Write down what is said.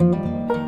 you